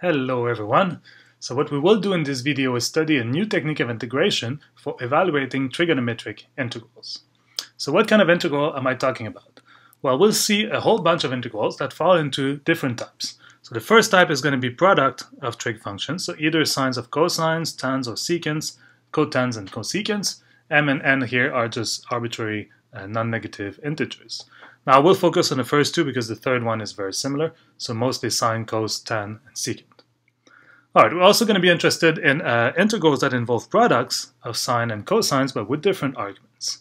Hello everyone. So what we will do in this video is study a new technique of integration for evaluating trigonometric integrals. So what kind of integral am I talking about? Well, we'll see a whole bunch of integrals that fall into different types. So the first type is going to be product of trig functions, so either sines of cosines, tans or secants, cotans and cosecants. m and n here are just arbitrary uh, non-negative integers. Now I will focus on the first two because the third one is very similar, so mostly sine, cos, tan, and secant. All right, we're also going to be interested in uh, integrals that involve products of sine and cosines, but with different arguments.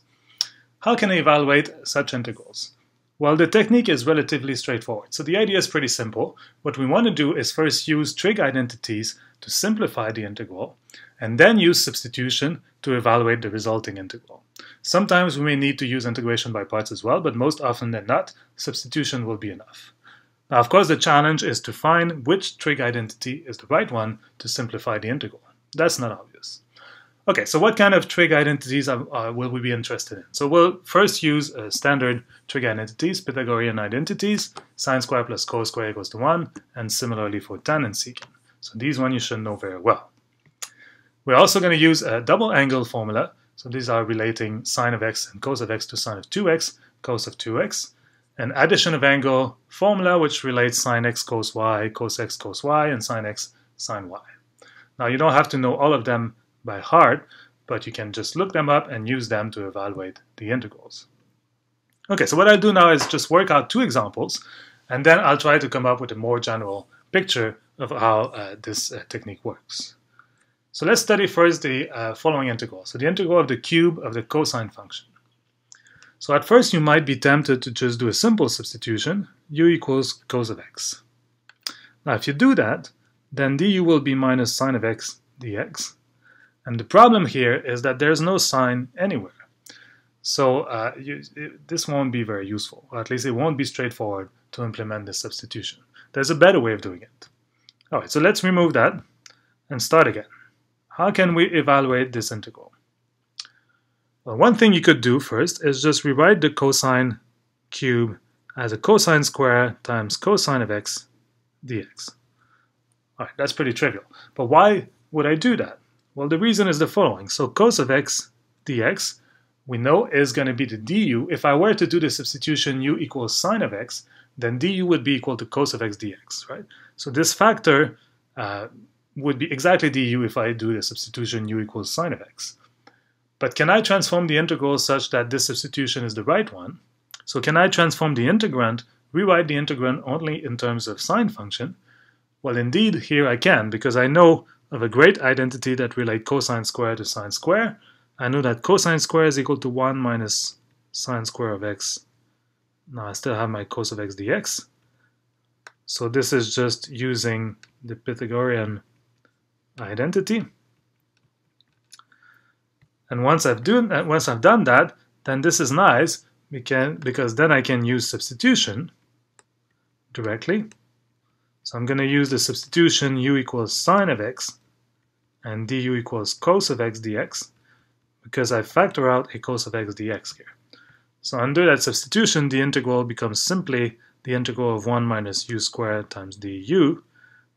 How can I evaluate such integrals? Well, the technique is relatively straightforward. So the idea is pretty simple. What we want to do is first use trig identities to simplify the integral, and then use substitution to evaluate the resulting integral. Sometimes we may need to use integration by parts as well, but most often than not, substitution will be enough. Now, of course, the challenge is to find which trig identity is the right one to simplify the integral. That's not obvious. Okay, so what kind of trig identities uh, will we be interested in? So we'll first use uh, standard trig identities, Pythagorean identities, sine squared plus cos squared equals to 1, and similarly for tan and secant. So these one you should know very well. We're also going to use a double angle formula. So these are relating sine of x and cos of x to sine of 2x, cos of 2x. An addition of angle formula which relates sine x cos y, cos x cos y, and sine x sine y. Now you don't have to know all of them by heart, but you can just look them up and use them to evaluate the integrals. Okay, so what I'll do now is just work out two examples, and then I'll try to come up with a more general picture of how uh, this uh, technique works. So let's study first the uh, following integral. So the integral of the cube of the cosine function. So at first you might be tempted to just do a simple substitution, u equals cos of x. Now if you do that, then du will be minus sine of x dx. And the problem here is that there's no sine anywhere. So uh, you, it, this won't be very useful, or at least it won't be straightforward to implement this substitution. There's a better way of doing it. All right, so let's remove that and start again. How can we evaluate this integral? Well, one thing you could do first is just rewrite the cosine cube as a cosine square times cosine of x dx. All right, that's pretty trivial. But why would I do that? Well, the reason is the following. So cos of x dx, we know is going to be the du. If I were to do the substitution u equals sine of x, then du would be equal to cos of x dx, right? So this factor uh, would be exactly du if I do the substitution u equals sine of x. But can I transform the integral such that this substitution is the right one? So can I transform the integrand, rewrite the integrand only in terms of sine function? Well, indeed, here I can, because I know of a great identity that relate cosine square to sine square. I know that cosine square is equal to 1 minus sine square of x. Now I still have my cos of x dx. So this is just using the Pythagorean identity. And once I've done uh, once I've done that, then this is nice can, because then I can use substitution directly. So I'm going to use the substitution u equals sine of x and du equals cos of x dx because I factor out a cos of x dx here. So under that substitution, the integral becomes simply the integral of 1 minus u squared times du,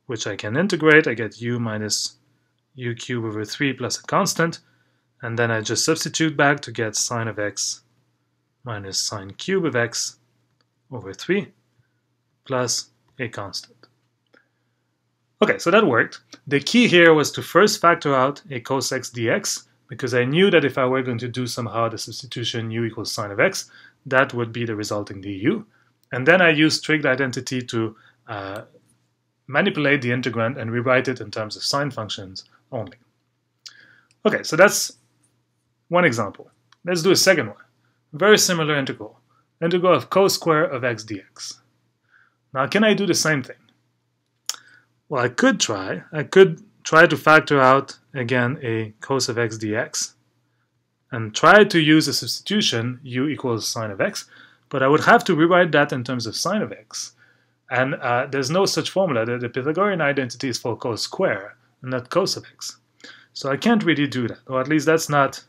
which I can integrate. I get u minus u cubed over 3 plus a constant, and then I just substitute back to get sine of x minus sine cube of x over 3 plus a constant. Okay, so that worked. The key here was to first factor out a cos x dx, because I knew that if I were going to do somehow the substitution u equals sine of x, that would be the resulting du. And then I use trig identity to uh, manipulate the integrand and rewrite it in terms of sine functions only. Okay, so that's one example. Let's do a second one. Very similar integral. Integral of cos square of x dx. Now, can I do the same thing? Well, I could try. I could try to factor out, again, a cos of x dx and try to use a substitution u equals sine of x, but I would have to rewrite that in terms of sine of x. And uh, there's no such formula. The, the Pythagorean identity is for cos square, not cos of x. So I can't really do that, or at least that's not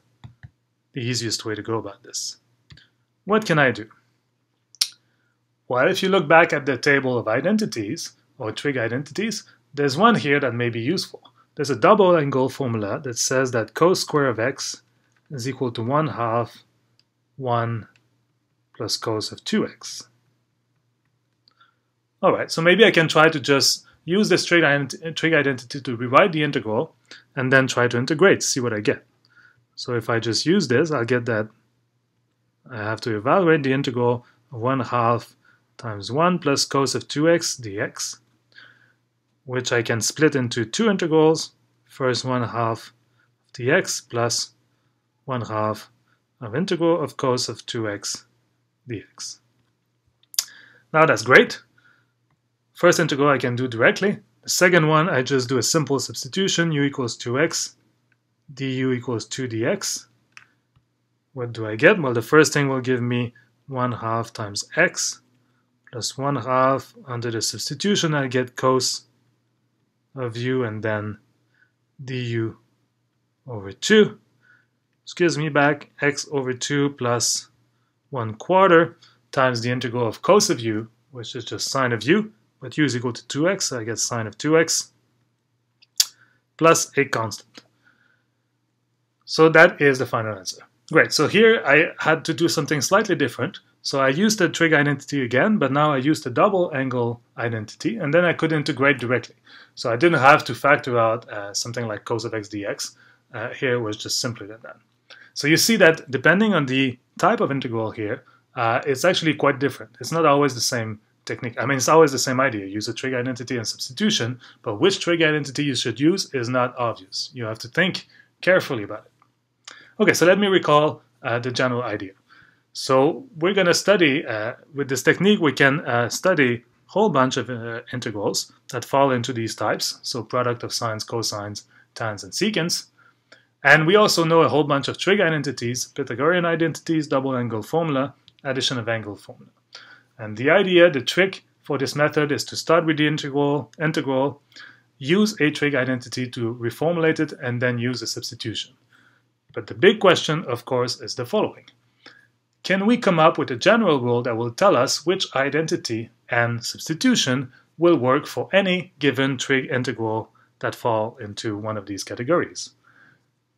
the easiest way to go about this. What can I do? Well, if you look back at the table of identities, or trig identities, there's one here that may be useful. There's a double angle formula that says that cos square of x is equal to 1 half 1 plus cos of 2x. Alright, so maybe I can try to just use this trig, ident trig identity to rewrite the integral and then try to integrate, see what I get. So if I just use this, I'll get that I have to evaluate the integral of 1 half times 1 plus cos of 2x dx, which I can split into two integrals. First 1 half dx plus 1 half of integral of cos of 2x dx. Now that's great. First integral I can do directly. The second one I just do a simple substitution, u equals 2x, du equals 2 dx. What do I get? Well, the first thing will give me 1 half times x plus 1 half. Under the substitution, I get cos of u and then du over 2. This gives me back x over 2 plus 1 quarter times the integral of cos of u, which is just sine of u, but u is equal to 2x, so I get sine of 2x, plus a constant. So that is the final answer. Great, so here I had to do something slightly different. So I used the trig identity again, but now I used the double angle identity, and then I could integrate directly. So I didn't have to factor out uh, something like cos of x dx. Uh, here was just simpler than that. So you see that depending on the type of integral here, uh, it's actually quite different. It's not always the same technique. I mean, it's always the same idea. Use a trig identity and substitution, but which trig identity you should use is not obvious. You have to think carefully about it. Okay, so let me recall uh, the general idea. So we're going to study, uh, with this technique, we can uh, study a whole bunch of uh, integrals that fall into these types, so product of sines, cosines, tans, and secants. And we also know a whole bunch of trig identities, Pythagorean identities, double angle formula, addition of angle formula. And the idea, the trick for this method is to start with the integral, integral use a trig identity to reformulate it, and then use a substitution. But the big question, of course, is the following. Can we come up with a general rule that will tell us which identity and substitution will work for any given trig integral that fall into one of these categories?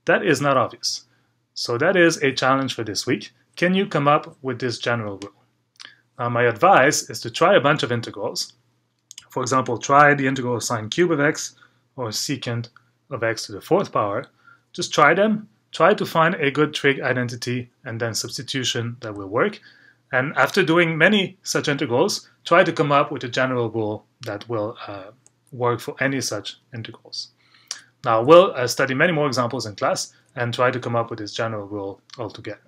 That is not obvious. So that is a challenge for this week. Can you come up with this general rule? Now my advice is to try a bunch of integrals. For example, try the integral of sine cube of x or secant of x to the fourth power. Just try them try to find a good trig identity and then substitution that will work. And after doing many such integrals, try to come up with a general rule that will uh, work for any such integrals. Now we'll uh, study many more examples in class and try to come up with this general rule altogether.